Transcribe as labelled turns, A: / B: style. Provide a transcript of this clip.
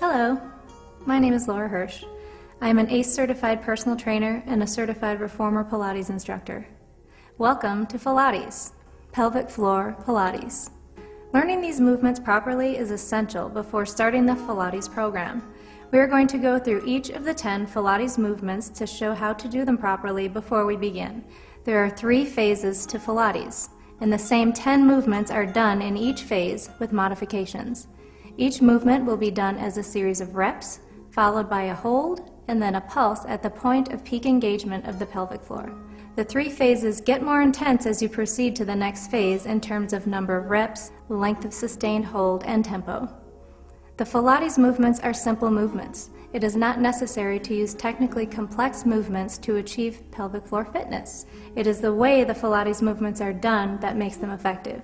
A: Hello, my name is Laura Hirsch. I am an ACE certified personal trainer and a certified reformer Pilates instructor. Welcome to PFilates, pelvic floor Pilates. Learning these movements properly is essential before starting the PFilates program. We are going to go through each of the 10 PFilates movements to show how to do them properly before we begin. There are three phases to PFilates, and the same 10 movements are done in each phase with modifications. Each movement will be done as a series of reps, followed by a hold, and then a pulse at the point of peak engagement of the pelvic floor. The three phases get more intense as you proceed to the next phase in terms of number of reps, length of sustained hold, and tempo. The PFilates movements are simple movements. It is not necessary to use technically complex movements to achieve pelvic floor fitness. It is the way the PFilates movements are done that makes them effective.